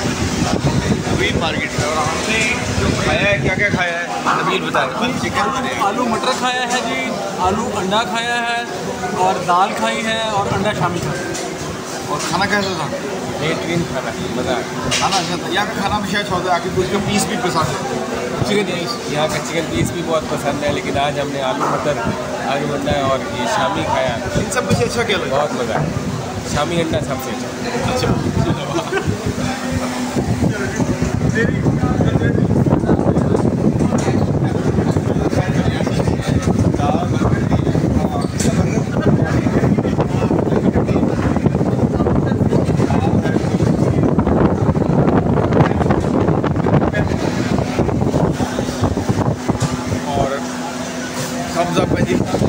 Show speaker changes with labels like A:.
A: नवीन market में और हमने जो खाया है क्या क्या खाया है नवीन बताया चिकन
B: आलू मटर खाया है जी, आलू अंडा खाया है और दाल खाई है और अंडा शामिल खाया है।
A: और खाना कैसा था?
C: बेहतरीन खाना मज़ा
A: खाना अच्छा था। यहाँ का खाना भी शायद छोड़ है आखिर उसका पीस भी पसंद है।
C: चिकन पीस यहाँ का चिकन पीस भी बहुत पसंद है लेकिन आज हमने आलू मटर आलू अंडा और ये शामी खाया।
A: इन सब कुछ अच्छा क्या लगा?
C: बहुत मज़ा शामी अंडा सबसे अच्छा।
A: अच्छा। और thumbs up है जी